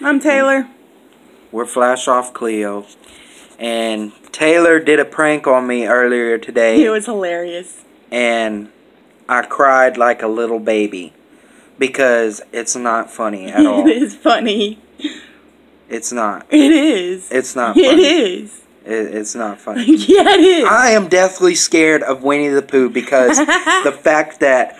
I'm Taylor. We're Flash Off Clio. And Taylor did a prank on me earlier today. It was hilarious. And I cried like a little baby. Because it's not funny at all. It is funny. It's not. It is. It's not It funny. is. It, it's not funny. yeah, it is. I am deathly scared of Winnie the Pooh because the fact that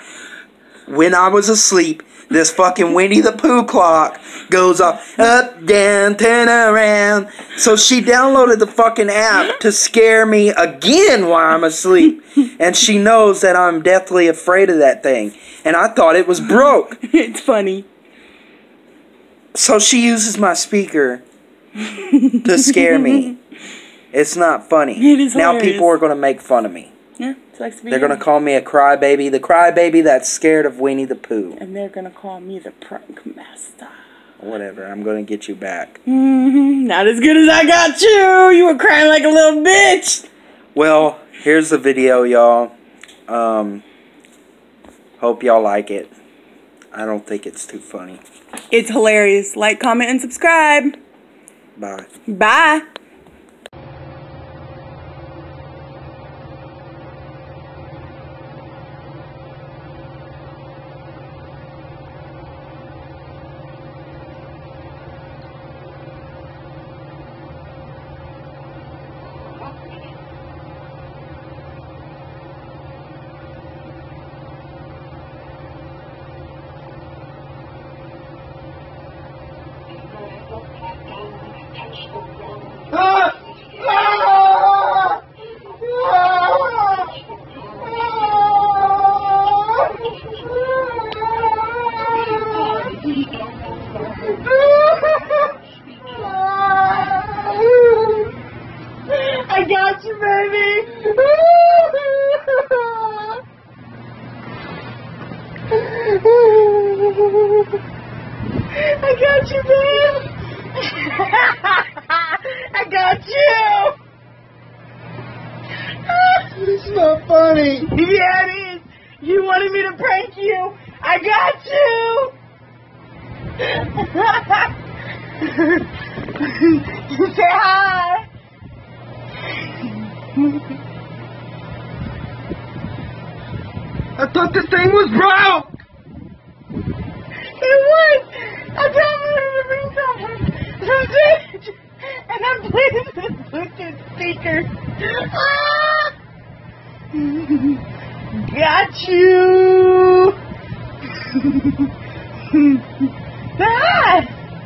when I was asleep, this fucking Winnie the Pooh clock goes off up, down, turn around. So she downloaded the fucking app to scare me again while I'm asleep. And she knows that I'm deathly afraid of that thing. And I thought it was broke. it's funny. So she uses my speaker to scare me. It's not funny. It is now hilarious. people are going to make fun of me. Yeah, she likes to be. They're gonna call me a crybaby, the crybaby that's scared of Winnie the Pooh. And they're gonna call me the prank master. Whatever, I'm gonna get you back. hmm Not as good as I got you. You were crying like a little bitch. Well, here's the video, y'all. Um, hope y'all like it. I don't think it's too funny. It's hilarious. Like, comment, and subscribe. Bye. Bye. I got you, baby. I got you, babe. I got you. It's not funny. Yeah, it is. You wanted me to prank you. I got you. Say hi. I thought this thing was broke. It was. I downloaded the ringtone from and I played it with Bluetooth speaker. Ah! Got you. ah!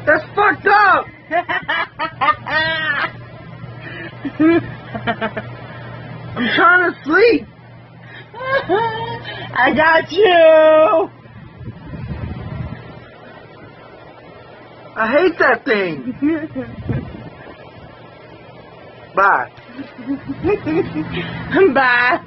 That's fucked up. I'm trying to sleep. I got you. I hate that thing. Bye. Bye.